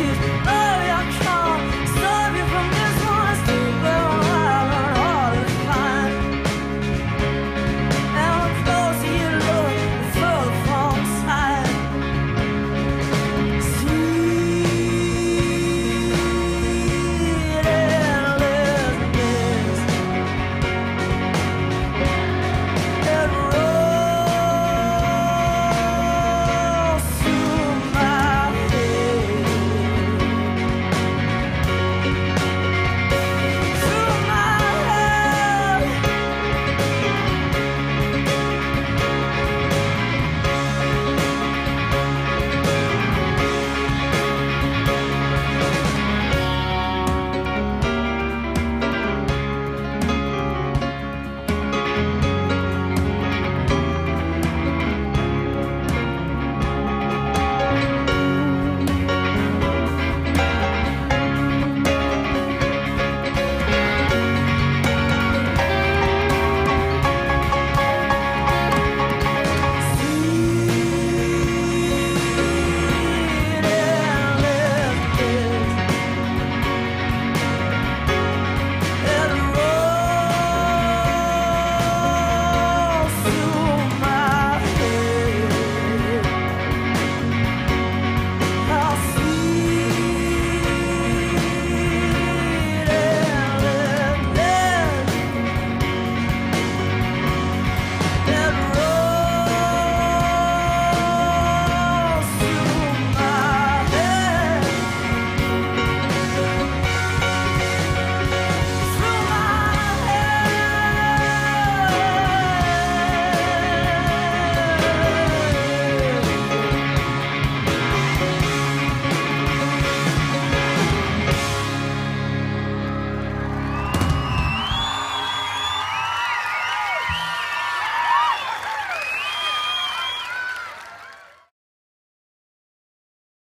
oh